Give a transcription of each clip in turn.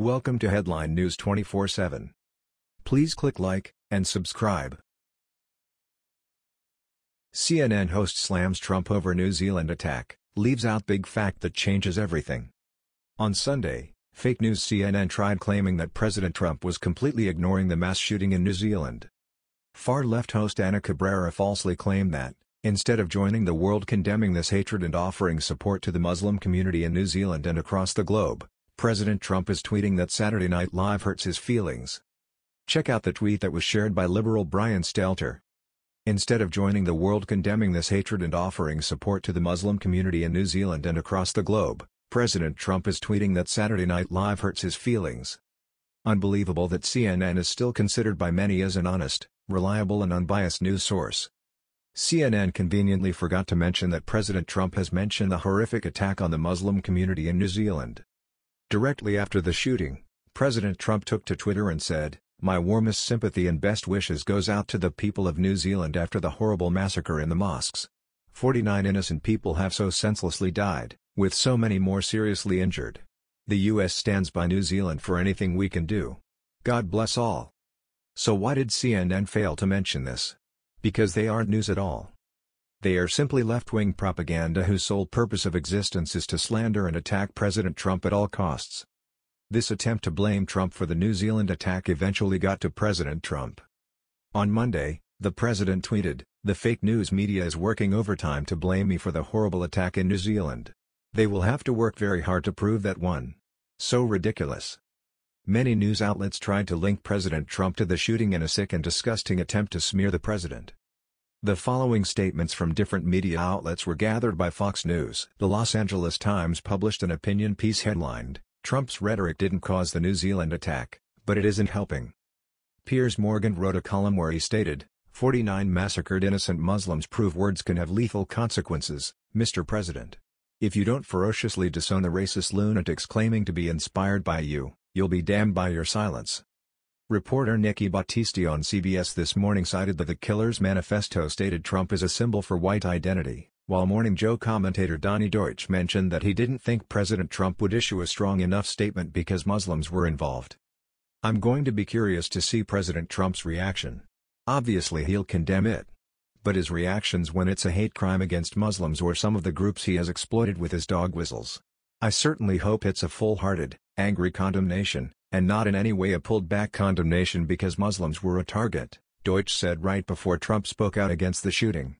Welcome to Headline News 24/7. Please click like and subscribe. CNN host slams Trump over New Zealand attack, leaves out big fact that changes everything. On Sunday, fake news CNN tried claiming that President Trump was completely ignoring the mass shooting in New Zealand. Far-left host Ana Cabrera falsely claimed that, instead of joining the world condemning this hatred and offering support to the Muslim community in New Zealand and across the globe, President Trump is tweeting that Saturday Night Live hurts his feelings. Check out the tweet that was shared by liberal Brian Stelter. Instead of joining the world condemning this hatred and offering support to the Muslim community in New Zealand and across the globe, President Trump is tweeting that Saturday Night Live hurts his feelings. Unbelievable that CNN is still considered by many as an honest, reliable and unbiased news source. CNN conveniently forgot to mention that President Trump has mentioned the horrific attack on the Muslim community in New Zealand. Directly after the shooting, President Trump took to Twitter and said, My warmest sympathy and best wishes goes out to the people of New Zealand after the horrible massacre in the mosques. 49 innocent people have so senselessly died, with so many more seriously injured. The U.S. stands by New Zealand for anything we can do. God bless all. So why did CNN fail to mention this? Because they aren't news at all. They are simply left-wing propaganda whose sole purpose of existence is to slander and attack President Trump at all costs. This attempt to blame Trump for the New Zealand attack eventually got to President Trump. On Monday, the president tweeted, The fake news media is working overtime to blame me for the horrible attack in New Zealand. They will have to work very hard to prove that one. So ridiculous. Many news outlets tried to link President Trump to the shooting in a sick and disgusting attempt to smear the president. The following statements from different media outlets were gathered by Fox News. The Los Angeles Times published an opinion piece headlined, Trump's rhetoric didn't cause the New Zealand attack, but it isn't helping. Piers Morgan wrote a column where he stated, 49 massacred innocent Muslims prove words can have lethal consequences, Mr. President. If you don't ferociously disown the racist lunatics claiming to be inspired by you, you'll be damned by your silence. Reporter Nikki Battiste on CBS This Morning cited that the Killer's manifesto stated Trump is a symbol for white identity, while Morning Joe commentator Donny Deutsch mentioned that he didn't think President Trump would issue a strong enough statement because Muslims were involved. I'm going to be curious to see President Trump's reaction. Obviously he'll condemn it. But his reactions when it's a hate crime against Muslims or some of the groups he has exploited with his dog whistles. I certainly hope it's a full-hearted, angry condemnation, and not in any way a pulled-back condemnation because Muslims were a target, Deutsch said right before Trump spoke out against the shooting.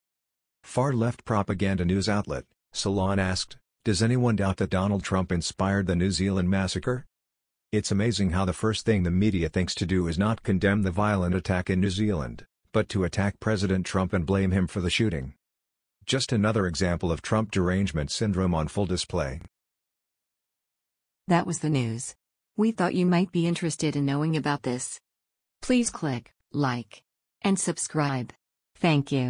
Far-left propaganda news outlet, Salon asked, Does anyone doubt that Donald Trump inspired the New Zealand massacre? It's amazing how the first thing the media thinks to do is not condemn the violent attack in New Zealand, but to attack President Trump and blame him for the shooting. Just another example of Trump derangement syndrome on full display. That was the news. We thought you might be interested in knowing about this. Please click like and subscribe. Thank you.